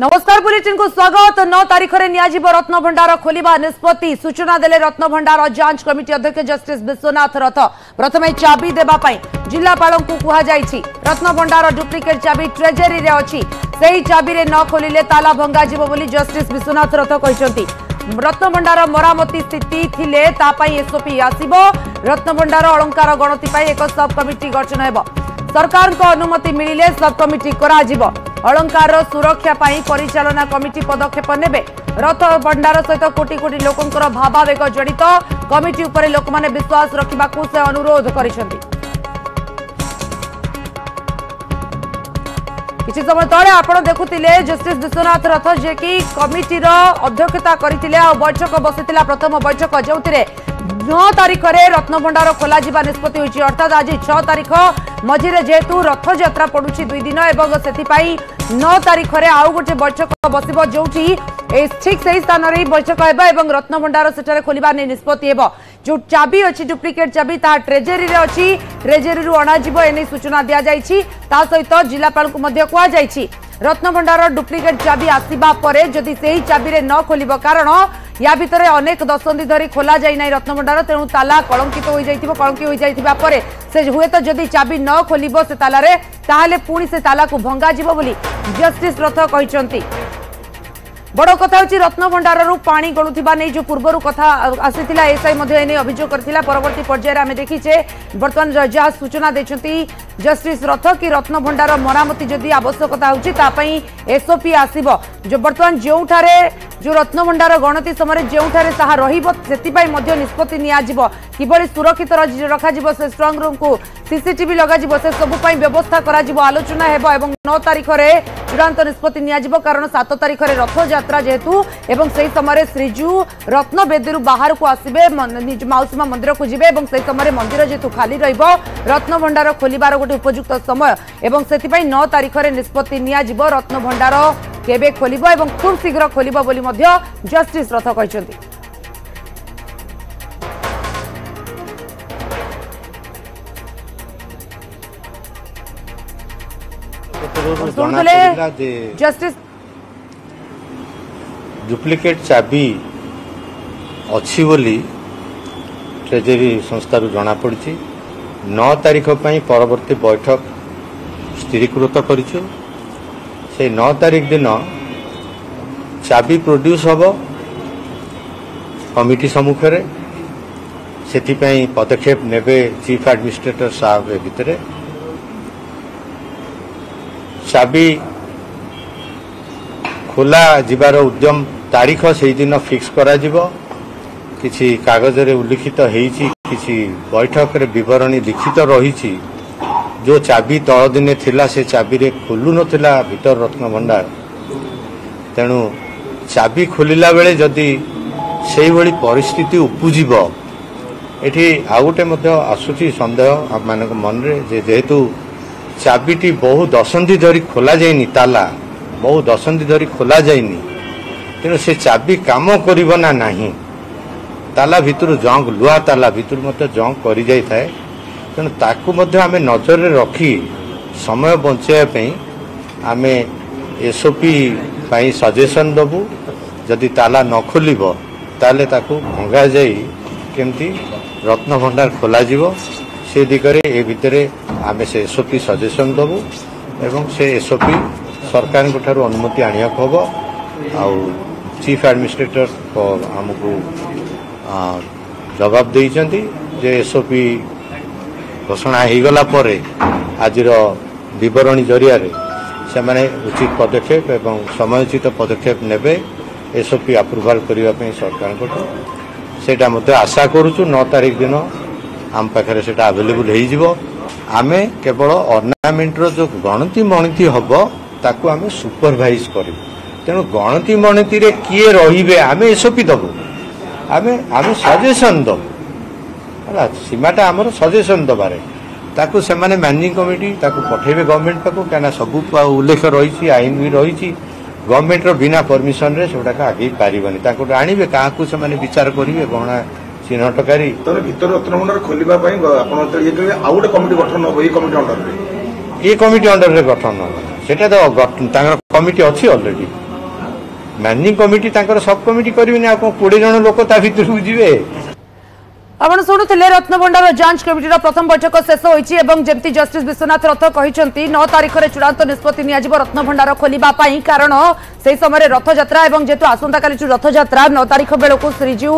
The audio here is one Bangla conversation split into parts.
नमस्कार बुलेटिन को स्वागत नौ तारीख में रत्न भंडार खोल निष्पत्ति सूचना देले रत्न भंडार जांच कमिटी अध्यक्ष जस्टिस विश्वनाथ रथ प्रथम चाबी देवाई जिलापा कई रत्न भंडार डुप्लिकेट चाबी ट्रेजेरी अच्छी से ही चाबी न खोल ताला भंगा जस्टिस विश्वनाथ रथ कहते रत्न भंडार मरामती स्थिति थिले थी एसओपी आसब रत्न भंडार अलंकार गणति एक सब कमिटी गठन हो सरकार अनुमति मिले सब कमिटी अलंकार सुरक्षा परिचालना कमिटी पदक्षेप ने रथ भंडार सहित कोटी कोटी लोकों भावावेग जड़ित कमिटी उपर लोक विश्वास रखा से अनुरोध कर किसी समय ते आप देखुले जस्टिस विश्वनाथ रथ जिकि कमिटर अध्यक्षता करते बैठक बसी प्रथम बैठक जो नौ तारिखर रत्नभंडार खोल निष्पत्ति अर्थात आज छह तारिख ମଝିରେ ଯେହେତୁ ରଥଯାତ୍ରା ପଡ଼ୁଛି ଦୁଇ ଦିନ ଏବଂ ସେଥିପାଇଁ ନଅ ତାରିଖରେ ଆଉ ଗୋଟେ ବୈଠକ ବସିବ ଯେଉଁଠି ଠିକ୍ ସେହି ସ୍ଥାନରେ ହିଁ ବୈଠକ ହେବ ଏବଂ ରତ୍ନଭଣ୍ଡାର ସେଠାରେ ଖୋଲିବା ନେଇ ନିଷ୍ପତ୍ତି ହେବ ଯେଉଁ ଚାବି ଅଛି ଡୁପ୍ଲିକେଟ୍ ଚାବି ତାହା ଟ୍ରେଜେରୀରେ ଅଛି ଟ୍ରେଜେରୀରୁ ଅଣାଯିବ ଏନେଇ ସୂଚନା ଦିଆଯାଇଛି ତା ସହିତ ଜିଲ୍ଲାପାଳଙ୍କୁ ମଧ୍ୟ କୁହାଯାଇଛି ରତ୍ନଭଣ୍ଡାର ଡୁପ୍ଲିକେଟ୍ ଚାବି ଆସିବା ପରେ ଯଦି ସେହି ଚାବିରେ ନ ଖୋଲିବ କାରଣ ୟା ଭିତରେ ଅନେକ ଦଶନ୍ଧି ଧରି ଖୋଲାଯାଇ ନାହିଁ ରତ୍ନଭଣ୍ଡାର ତେଣୁ ତାଲା କଳଙ୍କିତ ହୋଇଯାଇଥିବ କଳଙ୍କି ହୋଇଯାଇଥିବା ପରେ ସେ ହୁଏତ ଯଦି ଚାବି ନ ଖୋଲିବ ସେ ତାଲାରେ ତାହେଲେ ପୁଣି ସେ ତାଲାକୁ ଭଙ୍ଗାଯିବ ବୋଲି ଜଷ୍ଟିସ୍ ରଥ କହିଛନ୍ତି বড় কথা হচ্ছে রত্নভণ্ডারু পাঁ গণুবা নিয়ে যে পূর্বর কথা আসিলা এসআই এনে অভিযোগ করেছিল পরবর্তী পর্যায়ে আমি দেখিছে বর্তমান যা সূচনা দিয়েছেন জস্টিস রথ কি রত্নভণ্ডার মরামতি যদি আবশ্যকতা হচ্ছে তাপাই এসওপি আসব যে বর্তমান যেঠারে যে রত্নভণ্ডার গণতি সময় যেঠারে তাহা রহব সেপাই নিষ্পতি নিয়াযিব কিভাবে সুরক্ষিত রখাযিব সে স্ট্রং রুমকু সিসিটিভি লগাযিব সেসবুপাই ব্যবস্থা করা আলোচনা হব এবং ন তারিখে ଚୂଡ଼ାନ୍ତ ନିଷ୍ପତ୍ତି ନିଆଯିବ କାରଣ ସାତ ତାରିଖରେ ରଥଯାତ୍ରା ଯେହେତୁ ଏବଂ ସେହି ସମୟରେ ଶ୍ରୀଜୁ ରତ୍ନବେଦୀରୁ ବାହାରକୁ ଆସିବେ ନିଜ ମାଉସୀମା ମନ୍ଦିରକୁ ଯିବେ ଏବଂ ସେହି ସମୟରେ ମନ୍ଦିର ଯେହେତୁ ଖାଲି ରହିବ ରତ୍ନଭଣ୍ଡାର ଖୋଲିବାର ଗୋଟେ ଉପଯୁକ୍ତ ସମୟ ଏବଂ ସେଥିପାଇଁ ନଅ ତାରିଖରେ ନିଷ୍ପତ୍ତି ନିଆଯିବ ରତ୍ନଭଣ୍ଡାର କେବେ ଖୋଲିବ ଏବଂ ଖୁବ୍ ଶୀଘ୍ର ଖୋଲିବ ବୋଲି ମଧ୍ୟ ଜଷ୍ଟିସ୍ ରଥ କହିଛନ୍ତି ଜଷ୍ଟିସ ଡୁପ୍ଲିକେଟ୍ ଚାବି ଅଛି ବୋଲି ଟ୍ରେଜେରୀ ସଂସ୍ଥାରୁ ଜଣାପଡ଼ିଛି ନଅ ତାରିଖ ପାଇଁ ପରବର୍ତ୍ତୀ ବୈଠକ ସ୍ଥିରୀକୃତ କରିଛୁ ସେଇ ନଅ ତାରିଖ ଦିନ ଚାବି ପ୍ରଡ୍ୟୁସ୍ ହେବ କମିଟି ସମ୍ମୁଖରେ ସେଥିପାଇଁ ପଦକ୍ଷେପ ନେବେ ଚିଫ୍ ଆଡମିନିଷ୍ଟ୍ରେଟର ସାହେବ ଏ ଭିତରେ ଚାବି ଖୋଲା ଯିବାର ଉଦ୍ୟମ ତାରିଖ ସେହିଦିନ ଫିକ୍ସ କରାଯିବ କିଛି କାଗଜରେ ଉଲ୍ଲିଖିତ ହୋଇଛି କିଛି ବୈଠକରେ ବିବରଣୀ ଲିଖିତ ରହିଛି ଯେଉଁ ଚାବି ତଳ ଦିନେ ଥିଲା ସେ ଚାବିରେ ଖୋଲୁନଥିଲା ଭିତର ରତ୍ନଭଣ୍ଡାର ତେଣୁ ଚାବି ଖୋଲିଲା ବେଳେ ଯଦି ସେହିଭଳି ପରିସ୍ଥିତି ଉପୁଜିବ ଏଠି ଆଉ ଗୋଟେ ମଧ୍ୟ ଆସୁଛି ସନ୍ଦେହ ଆମମାନଙ୍କ ମନରେ ଯେ ଯେହେତୁ ଚାବିଟି ବହୁ ଦଶନ୍ଧି ଧରି ଖୋଲାଯାଇନି ତାଲା ବହୁ ଦଶନ୍ଧି ଧରି ଖୋଲାଯାଇନି ତେଣୁ ସେ ଚାବି କାମ କରିବ ନା ନାହିଁ ତାଲା ଭିତରୁ ଜଙ୍କ୍ ଲୁହା ତାଲା ଭିତରୁ ମଧ୍ୟ ଜଙ୍କ୍ କରିଯାଇଥାଏ ତେଣୁ ତାକୁ ମଧ୍ୟ ଆମେ ନଜରରେ ରଖି ସମୟ ବଞ୍ଚାଇବା ପାଇଁ ଆମେ ଏସ୍ଓପି ପାଇଁ ସଜେସନ୍ ଦେବୁ ଯଦି ତାଲା ନ ଖୋଲିବ ତାହେଲେ ତାକୁ ଭଙ୍ଗାଯାଇ କେମିତି ରତ୍ନଭଣ୍ଡାର ଖୋଲାଯିବ সে দিগରେ ଏ ଭିତରେ ଆମେ ସେ ଏସ୍ଓପି ସଜେସନ୍ ଦେବୁ ଏବଂ ସେ ଏସ୍ଓପି ସରକାରଙ୍କ ଠାରୁ ଅନୁମତି ଆଣିବାକୁ ହେବ ଆଉ ଚିଫ୍ ଆଡମିନିଷ୍ଟ୍ରେଟର ଆମକୁ ଜବାବ ଦେଇଛନ୍ତି ଯେ ଏସ୍ଓପି ଘୋଷଣା ହୋଇଗଲା ପରେ ଆଜିର ବିବରଣୀ ଜରିଆରେ ସେମାନେ ଉଚିତ ପଦକ୍ଷେପ ଏବଂ ସମୟୋଚିତ ପଦକ୍ଷେପ ନେବେ ଏସ୍ଓପି ଆପ୍ରୁଭାଲ୍ କରିବା ପାଇଁ ସରକାରଙ୍କଠୁ ସେଇଟା ମଧ୍ୟ ଆଶା କରୁଛୁ ନଅ ତାରିଖ ଦିନ ଆମ ପାଖରେ ସେଟା ଆଭେଲେବୁଲ ହେଇଯିବ ଆମେ କେବଳ ଅର୍ଣ୍ଣାମେଣ୍ଟର ଯୋଉ ଗଣତି ମଣିତି ହବ ତାକୁ ଆମେ ସୁପରଭାଇଜ କରିବୁ ତେଣୁ ଗଣତି ମଣିତିରେ କିଏ ରହିବେ ଆମେ ଏସଓପି ଦେବୁ ଆମେ ଆମେ ସଜେସନ ଦେବୁ ହେଲା ସୀମାଟା ଆମର ସଜେସନ ଦେବାରେ ତାକୁ ସେମାନେ ମ୍ୟାନେଜିଂ କମିଟି ତାକୁ ପଠେଇବେ ଗଭର୍ଣ୍ଣମେଣ୍ଟ ପାଖକୁ କାହିଁକିନା ସବୁ ଉଲ୍ଲେଖ ରହିଛି ଆଇନ ବି ରହିଛି ଗଭର୍ଣ୍ଣମେଣ୍ଟର ବିନା ପରମିସନରେ ସେଗୁଡ଼ାକ ଆଗେଇ ପାରିବନି ତାଙ୍କଠୁ ଆଣିବେ କାହାକୁ ସେମାନେ ବିଚାର କରିବେ ଗଣା ଚିହ୍ନଟକାରୀ ତେବେ ଭିତରରତ୍ନ ଭଣ୍ଡାର ଖୋଲିବା ପାଇଁ ଆପଣ ଯେତେବେଳେ ଆଉ ଗୋଟେ କମିଟି ଗଠନ ହେବ ଏଇ କମିଟି ଅଣ୍ଡରରେ ଏ କମିଟି ଅଣ୍ଡରରେ ଗଠନ ହେବ ସେଟା ତ ତାଙ୍କର କମିଟି ଅଛି ଅଲରେଡି ମ୍ୟାନେଜିଂ କମିଟି ତାଙ୍କର ସବ୍ କମିଟି କରିବେନି ଆଉ କୋଡ଼ିଏ ଜଣ ଲୋକ ତା ଭିତରକୁ ଯିବେ ଆପଣ ଶୁଣୁଥିଲେ ରତ୍ନଭଣ୍ଡାର ଯାଞ୍ଚ କମିଟିର ପ୍ରଥମ ବୈଠକ ଶେଷ ହୋଇଛି ଏବଂ ଯେମିତି ଜଷ୍ଟିସ୍ ବିଶ୍ୱନାଥ ରଥ କହିଛନ୍ତି ନଅ ତାରିଖରେ ଚୂଡ଼ାନ୍ତ ନିଷ୍ପତ୍ତି ନିଆଯିବ ରତ୍ନଭଣ୍ଡାର ଖୋଲିବା ପାଇଁ କାରଣ ସେହି ସମୟରେ ରଥଯାତ୍ରା ଏବଂ ଯେହେତୁ ଆସନ୍ତାକାଲି ରଥଯାତ୍ରା ନଅ ତାରିଖ ବେଳକୁ ଶ୍ରୀଜୀଉ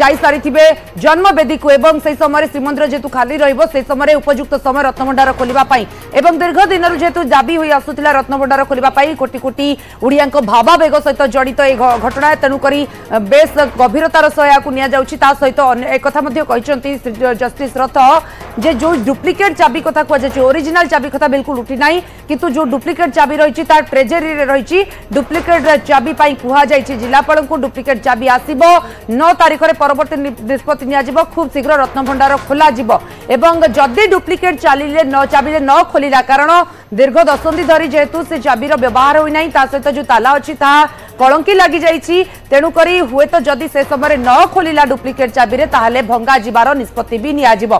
ଯାଇସାରିଥିବେ ଜନ୍ମବେଦୀକୁ ଏବଂ ସେହି ସମୟରେ ଶ୍ରୀମନ୍ଦିର ଯେହେତୁ ଖାଲି ରହିବ ସେହି ସମୟରେ ଉପଯୁକ୍ତ ସମୟ ରତ୍ନଭଣ୍ଡାର ଖୋଲିବା ପାଇଁ ଏବଂ ଦୀର୍ଘ ଦିନରୁ ଯେହେତୁ ଦାବି ହୋଇ ଆସୁଥିଲା ରତ୍ନଭଣ୍ଡାର ଖୋଲିବା ପାଇଁ କୋଟି କୋଟି ଓଡ଼ିଆଙ୍କ ଭାବାବେଗ ସହିତ ଜଡ଼ିତ ଏହି ଘଟଣା ତେଣୁକରି ବେଶ୍ ଗଭୀରତାର ସହ ଏହାକୁ ନିଆଯାଉଛି ତା ସହିତ ଏକ কথা জস্টিস রথ যে যে ডুপ্লিকেট চাবি কথা কুযাচ্ছে ওরিজিনাল চাবি কথা বিলকুল উঠি না কিন্তু যে ডুপ্লিকেট চাবি রয়েছে তার ট্রেজেরি রয়েছে ডুপ্লিকেট চাবি পাই কুহযাই জেলাপাল ডুপ্লিকেট চাবি আসব নଅ তারিখে পরবর্তী নিষ্পতি নিয়াযিব খুব শীঘ্র রত্নভণ্ডার খোলা যাব এবং যদি ডুপ্লিকেট চালিলে ন চাবিলে ন খোলিলা কারণ দীর্ঘ দশন্ধি ধরি যেহেতু সে চাবির ব্যবহার হয়ে না তা সহ যে তালা অ কলঙ্কি লাগিযাইছি তেণুকরি হুয়েত যদি সে সময় ন খোলা ডুপ্লিকেট চাবিরে তাহলে ভঙ্গাযিবার নিষ্পত্তি বি নিয়াযিব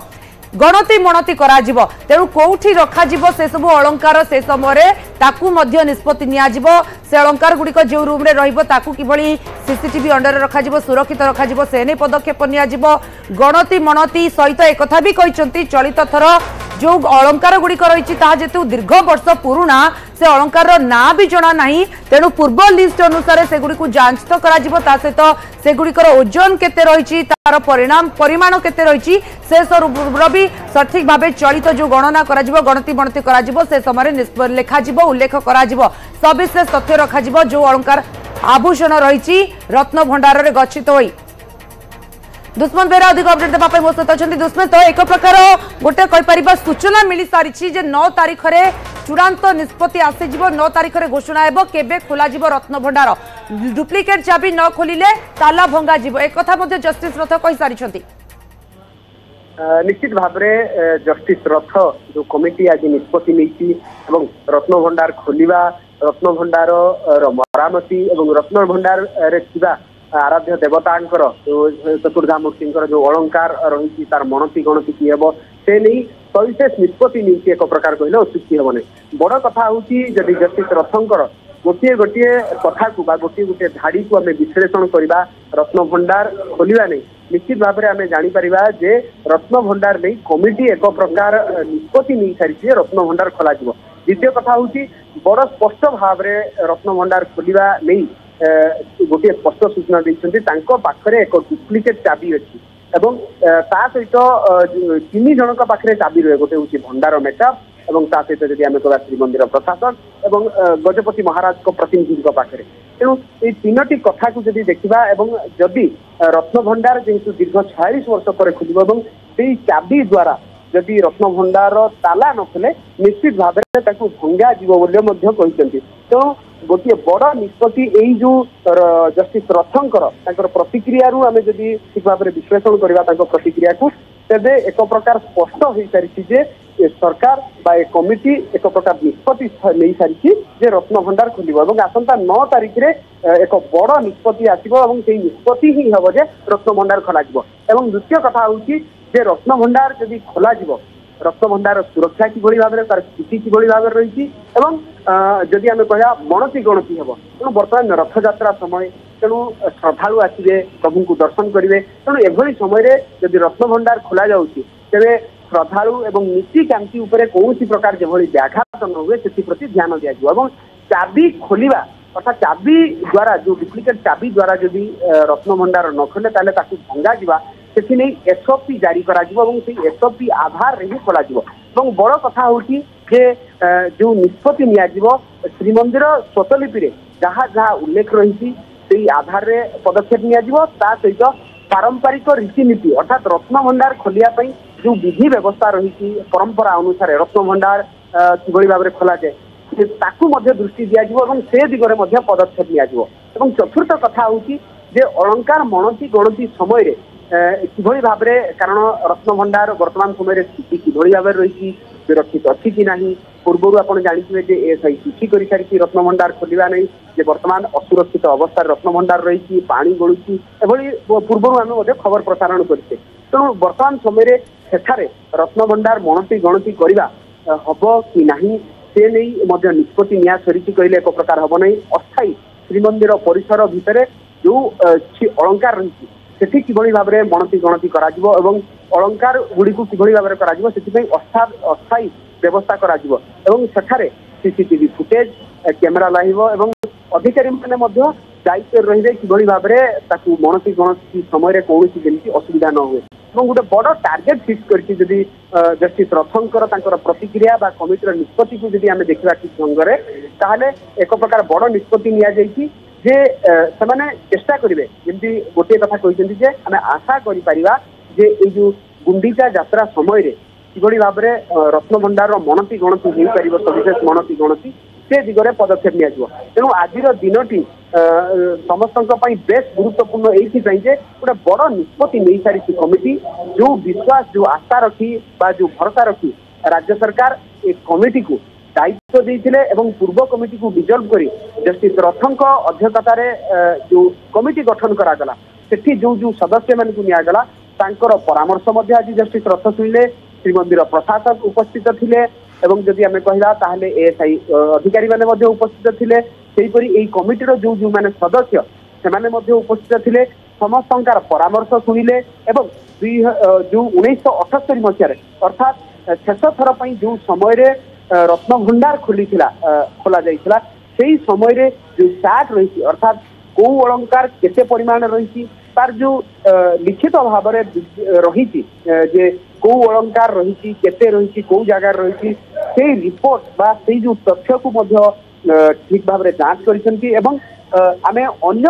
ଗଣତି ମଣତି କରାଯିବ ତେଣୁ କୋଉଠି ରଖାଯିବ ସେସବୁ ଅଳଙ୍କାର ସେ ସମୟରେ ତାକୁ ମଧ୍ୟ ନିଷ୍ପତ୍ତି ନିଆଯିବ ସେ ଅଳଙ୍କାର ଗୁଡ଼ିକ ଯେଉଁ ରୁମ୍ରେ ରହିବ ତାକୁ କିଭଳି ସିସିଟିଭି ଅଣ୍ଡରରେ ରଖାଯିବ ସୁରକ୍ଷିତ ରଖାଯିବ ସେ ନେଇ ପଦକ୍ଷେପ ନିଆଯିବ ଗଣତି ମଣତି ସହିତ ଏକଥା ବି କହିଛନ୍ତି ଚଳିତ ଥର ଯେଉଁ ଅଳଙ୍କାର ଗୁଡ଼ିକ ରହିଛି ତାହା ଯେହେତୁ ଦୀର୍ଘ ବର୍ଷ ପୁରୁଣା ସେ ଅଳଙ୍କାରର ନାଁ ବି ଜଣା ନାହିଁ ତେଣୁ ପୂର୍ବ ଲିଷ୍ଟ ଅନୁସାରେ ସେଗୁଡ଼ିକୁ ଯାଞ୍ଚ ତ କରାଯିବ ତା ସହିତ ସେଗୁଡ଼ିକର ଓଜନ କେତେ ରହିଛି ତାର ପରିଣାମ ପରିମାଣ କେତେ ରହିଛି ସେ ସ୍ୱରୂପର ବି ସଠିକ ଭାବେ ଚଳିତ ଯେଉଁ ଗଣନା କରାଯିବ ଗଣତି ବଣତି କରାଯିବ ସେ ସମୟରେ ଲେଖାଯିବ ଉଲ୍ଲେଖ କରାଯିବ ସବିଶେଷ ତଥ୍ୟ ରଖାଯିବ ଯେଉଁ ଅଳଙ୍କାର ଆଭୂଷଣ ରହିଛି ରତ୍ନ ଭଣ୍ଡାରରେ ହୋଇ ଦୁଷ୍ମନ୍ତ ବେହେରା ଅଧିକ ଅପଡେଟ୍ ଦେବା ପାଇଁ ମୋ ସହିତ ଅଛନ୍ତି ଦୁଷ୍ମନ୍ତ ଏକ ପ୍ରକାର ଗୋଟେ କହିପାରିବା ସୂଚନା ମିଳିସାରିଛି ଯେ ନଅ ତାରିଖରେ ଚୂଡ଼ାନ୍ତ ନିଷ୍ପତ୍ତି ଆସିଯିବ ନଅ ତାରିଖରେ ଘୋଷଣା ହେବ କେବେ ଖୋଲାଯିବ ରତ୍ନଭଣ୍ଡାର ଡୁପ୍ଲିକେଟ୍ ଚାବି ନ ଖୋଲିଲେ ତାଲା ଭଙ୍ଗାଯିବ ଏକଥା ମଧ୍ୟ ଜଷ୍ଟିସ୍ ରଥ କହିସାରିଛନ୍ତି ନିଶ୍ଚିତ ଭାବରେ ଜଷ୍ଟିସ୍ ରଥ ଯୋଉ କମିଟି ଆଜି ନିଷ୍ପତ୍ତି ନେଇଛି ଏବଂ ରତ୍ନଭଣ୍ଡାର ଖୋଲିବା ରତ୍ନଭଣ୍ଡାରର ମରାମତି ଏବଂ ରତ୍ନଭଣ୍ଡାରରେ ଥିବା ଆରାଧ୍ୟ ଦେବତାଙ୍କର ଯୋଉ ଚତୁର୍ଦ୍ଧାମୂର୍ତ୍ତିଙ୍କର ଯୋଉ ଅଳଙ୍କାର ରହିଛି ତାର ମଣତି ଗଣତି କି ହେବ ସେ ନେଇ ସବିଶେଷ ନିଷ୍ପତ୍ତି ନେଇଛି ଏକ ପ୍ରକାର କହିଲେ ଅତ୍ୟୁକ୍ତି ହେବ ନାହିଁ ବଡ କଥା ହଉଛି ଯଦି ଜଷ୍ଟିସ ରଥଙ୍କର ଗୋଟିଏ ଗୋଟିଏ କଥାକୁ ବା ଗୋଟିଏ ଗୋଟିଏ ଧାଡିକୁ ଆମେ ବିଶ୍ଳେଷଣ କରିବା ରତ୍ନଭଣ୍ଡାର ଖୋଲିବା ନେଇ ନିଶ୍ଚିତ ଭାବରେ ଆମେ ଜାଣିପାରିବା ଯେ ରତ୍ନଭଣ୍ଡାର ନେଇ କମିଟି ଏକ ପ୍ରକାର ନିଷ୍ପତ୍ତି ନେଇସାରିଛି ଯେ ରତ୍ନଭଣ୍ଡାର ଖୋଲାଯିବ ଦ୍ୱିତୀୟ କଥା ହଉଛି ବଡ ସ୍ପଷ୍ଟ ଭାବରେ ରତ୍ନଭଣ୍ଡାର ଖୋଲିବା ନେଇ ଗୋଟିଏ ସ୍ପଷ୍ଟ ସୂଚନା ଦେଇଛନ୍ତି ତାଙ୍କ ପାଖରେ ଏକ ଡୁପ୍ଲିକେଟ୍ ଚାବି ଅଛି ଏବଂ ତା ସହିତ ତିନି ଜଣଙ୍କ ପାଖରେ ଚାବି ରୁହେ ଗୋଟେ ହେଉଛି ଭଣ୍ଡାର ମେକଅପ୍ ଏବଂ ତା ସହିତ ଯଦି ଆମେ କହିବା ଶ୍ରୀମନ୍ଦିର ପ୍ରଶାସନ ଏବଂ ଗଜପତି ମହାରାଜଙ୍କ ପ୍ରତିନିଧିଙ୍କ ପାଖରେ ତେଣୁ ଏଇ ତିନୋଟି କଥାକୁ ଯଦି ଦେଖିବା ଏବଂ ଯଦି ରତ୍ନଭଣ୍ଡାର ଯେହେତୁ ଦୀର୍ଘ ଛୟାଳିଶ ବର୍ଷ ପରେ ଖୋଲିବ ଏବଂ ସେଇ ଚାବି ଦ୍ୱାରା ଯଦି ରତ୍ନଭଣ୍ଡାର ତାଲା ନଥିଲେ ନିଶ୍ଚିତ ଭାବରେ ତାକୁ ଭଙ୍ଗାଯିବ ବୋଲି ମଧ୍ୟ କହିଛନ୍ତି ତେଣୁ ଗୋଟିଏ ବଡ଼ ନିଷ୍ପତ୍ତି ଏଇ ଯୋଉ ଜଷ୍ଟିସ ରଥଙ୍କର ତାଙ୍କର ପ୍ରତିକ୍ରିୟାରୁ ଆମେ ଯଦି ଠିକ ଭାବରେ ବିଶ୍ଳେଷଣ କରିବା ତାଙ୍କ ପ୍ରତିକ୍ରିୟାକୁ ତେବେ ଏକ ପ୍ରକାର ସ୍ପଷ୍ଟ ହେଇସାରିଛି ଯେ ସରକାର ବା ଏ କମିଟି ଏକ ପ୍ରକାର ନିଷ୍ପତ୍ତି ନେଇସାରିଛି ଯେ ରତ୍ନ ଭଣ୍ଡାର ଖୋଲିବ ଏବଂ ଆସନ୍ତା ନଅ ତାରିଖରେ ଏକ ବଡ଼ ନିଷ୍ପତ୍ତି ଆସିବ ଏବଂ ସେଇ ନିଷ୍ପତ୍ତି ହିଁ ହେବ ଯେ ରତ୍ନ ଭଣ୍ଡାର ଖୋଲାଯିବ ଏବଂ ଦ୍ୱିତୀୟ କଥା ହେଉଛି ଯେ ରତ୍ନଭଣ୍ଡାର ଯଦି ଖୋଲାଯିବ রক্তভণ্ডার সুরক্ষা কিভাবে ভাবে তার স্থিতি কিভাবে ভাবে রয়েছে এবং যদি আমি কহা মণতি গণতি হব তেমন বর্তমান রথযাত্রা সময় তেমন শ্রদ্ধা আসবে প্রভুঙ্কু দর্শন করবে তেমন এভাবে সময় যদি রত্নভণ্ডার খোলা যাচ্ছে তবে শ্রদ্ধা এবং নীতিকান্তি উপরে কৌশি প্রকার যেভাবে ব্যাঘাত ন হুয়ে সেপ্রতি ধ্যান দিয়া যাব এবং চাবি খোলিবা অর্থাৎ চাবি দ্বারা যে ডুপ্লিকেট চাবি দ্বারা যদি রত্নভণ্ডার নখলে তাহলে তাকে ভঙ্গা যা ସେଥି ନେଇ ଏସ୍ଓପି ଜାରି କରାଯିବ ଏବଂ ସେଇ ଏସ୍ଓପି ଆଧାରରେ ହିଁ ଖୋଲାଯିବ ଏବଂ ବଡ଼ କଥା ହେଉଛି ଯେ ଯେଉଁ ନିଷ୍ପତ୍ତି ନିଆଯିବ ଶ୍ରୀମନ୍ଦିର ସ୍ୱତଲିପିରେ ଯାହା ଯାହା ଉଲ୍ଲେଖ ରହିଛି ସେଇ ଆଧାରରେ ପଦକ୍ଷେପ ନିଆଯିବ ତା ସହିତ ପାରମ୍ପରିକ ରୀତିନୀତି ଅର୍ଥାତ୍ ରତ୍ନଭଣ୍ଡାର ଖୋଲିବା ପାଇଁ ଯେଉଁ ବିଧି ବ୍ୟବସ୍ଥା ରହିଛି ପରମ୍ପରା ଅନୁସାରେ ରତ୍ନଭଣ୍ଡାର କିଭଳି ଭାବରେ ଖୋଲାଯାଏ ତାକୁ ମଧ୍ୟ ଦୃଷ୍ଟି ଦିଆଯିବ ଏବଂ ସେ ଦିଗରେ ମଧ୍ୟ ପଦକ୍ଷେପ ନିଆଯିବ ଏବଂ ଚତୁର୍ଥ କଥା ହେଉଛି ଯେ ଅଳଙ୍କାର ମଣତି ଗଣତି ସମୟରେ কিভাবে ভাবে কারণ রত্নভণ্ডার বর্তমান সময়ের স্থিতি কিভাবে ভাবে রয়েছে সুরক্ষিত অছি কি না পূর্বর আপনার জাঁথিবে যে এসআই চিঠি করে সারি রত্নভণ্ডার খোলা নাই যে বর্তমান অসুরক্ষিত অবস্থায় রত্নভণ্ডার রয়েছে পা গড়ুছি এভাবে পূর্বর আমি খবর প্রসারণ করছে তেমন বর্তমান সময়ের সেখানে রত্নভণ্ডার মণতি গণতি করা হব কি না সে নেই নিষ্পতি নিয়া সরিছি কহিলে এক প্রকার হব নাই অস্থায়ী শ্রীমন্দির পরিসর ভিতরে যে অলঙ্কার রয়েছে সেটি কিভাবে ভাবে গণতি গণতি করা এবং অলঙ্কার গুড়ি কিভাবে ভাবে করা সেপাই অস্থায়ী ব্যবস্থা করা এবং সেখানে সিসিটিভি ফুটেজ ক্যামেরা লাগিব এবং ଅଧିକାରୀ ମାନେ ମଧ୍ୟ ଦାୟିତ୍ୱରେ ରହିବେ କିଭଳି ଭାବରେ ତାକୁ କୌଣସି କୌଣସି ସମୟରେ କୌଣସି ଯେମିତି ଅସୁବିଧା ନ ହୁଏ ଏବଂ ଗୋଟେ ବଡ ଟାର୍ଗେଟ ଫିକ୍ସ କରିଛି ଯଦି ଜଷ୍ଟିସ ରଥଙ୍କର ତାଙ୍କର ପ୍ରତିକ୍ରିୟା ବା କମିଟିର ନିଷ୍ପତ୍ତିକୁ ଯଦି ଆମେ ଦେଖିବା ଠିକ୍ ଢଙ୍ଗରେ ତାହେଲେ ଏକ ପ୍ରକାର ବଡ ନିଷ୍ପତ୍ତି ନିଆଯାଇଛି যে ସେମାନେ ଚେଷ୍ଟା କରିବେ ଯେମିତି ଗୋଟିଏ କଥା କହିଛନ୍ତି ଯେ ଆମେ ଆଶା କରିପାରିବା ଯେ ଏଇ ଯୋଉ ଗୁଣ୍ଡିଚା ଯାତ୍ରା ସମୟରେ କିଭଳି ଭାବରେ ରତ୍ନଭଣ୍ଡାରର ମଣତି ଗଣତି ହେଇପାରିବ ସବିଶେଷ ମଣତି ଗଣତି ସେ ଦିଗରେ ପଦକ୍ଷେପ ନିଆଯିବ ତେଣୁ ଆଜିର ଦିନଟି ସମସ୍ତଙ୍କ ପାଇଁ ବେଶ ଗୁରୁତ୍ୱପୂର୍ଣ୍ଣ ଏଇଥିପାଇଁ ଯେ ଗୋଟେ ବଡ ନିଷ୍ପତ୍ତି ନେଇସାରିଛି କମିଟି ଯୋଉ ବିଶ୍ୱାସ ଯୋଉ ଆଶା ରଖି ବା ଯୋଉ ଭରସା ରଖି ରାଜ୍ୟ ସରକାର ଏ କମିଟିକୁ দায়িত্ব দিয়েছিলে এবং পূর্ব কমিটি কু ডিজলভ করে জষ্টিস রথঙ্ অধ্যক্ষতার যে কমিটি গঠন করা গলা সেটি যে সদস্য মানুষ নিয়াগলা তাঁর পরামর্শ আজ জষ্টিস রথ শুনলে শ্রীমন্দির প্রশাসক উপস্থিত লে এবং যদি আমি কহিলা তাহলে এএসআই অধিকারী মানে উপস্থিত লে সেইপরি এই কমিটির যে মানে সদস্য সে উপস্থিত লে সমস্ত পরামর্শ ଶୁଣିଲେ এবং দুই যে উনিশশো অঠস্তরি ମସିହାରେ অর্থাৎ শেষ থর যে ଯେଉଁ রত্ন ভণ্ডার খোলিছিলা খোলা যাই সেই সময় যে চার্ট রয়েছে অর্থাৎ কেউ অলঙ্কার কেতে পরিমাণ রয়েছে তার যে লিখিত ভাবে রয়েছে যে কেউ অলঙ্কার রয়েছে কেতে রয়েছে কেউ জায়গার রয়েছে সেই রিপোর্ট বা সেই যে তথ্যকু মধ্য ঠিক ভাবে যাঞ্চ করেছেন এবং আমি অন্য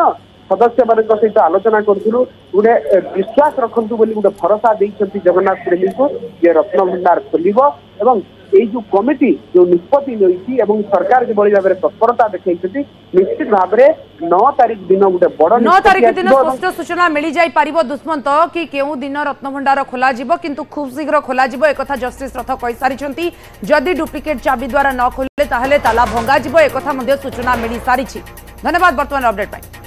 সদস্য সদস্যমানଙ୍କ ସହିତ ଆଲୋଚନା କରୁଥିଲୁ ଗୋଟେ ବିଶ୍ୱାସ ରଖନ୍ତୁ ବୋଲି ଗୋଟେ ଭରସା ଦେଇଛନ୍ତି ଜଗନ୍ନାଥ ପ୍ରେମୀଙ୍କୁ ଯେ ରତ୍ନଭଣ୍ଡାର ଖୋଲିବ এবং এই যে কমিটি যে নিষ্পতি নিয়েছি এবং সরকার যেভাবে ভাবে তৎপরতা দেখাইছেন নিশ্চিত ভাবে নয় তারিখ দিন গোটে বড় নয় তারিখ দিন স্পষ্ট সূচনা মিলি যাই পারিব দুষ্মন্ত কি কেউ দিন রত্নভণ্ডার খোলা যাব কিন্তু খুব শীঘ্র খোলা যাব একথা জস্টিস রথ কই যদি ডুপ্লিকেট চাবি দ্বারা ন খুললে তাহলে তালা ভঙ্গা যাব একথা মধ্যে সূচনা মিলি সারিছি ধন্যবাদ বর্তমান অপডেট পাই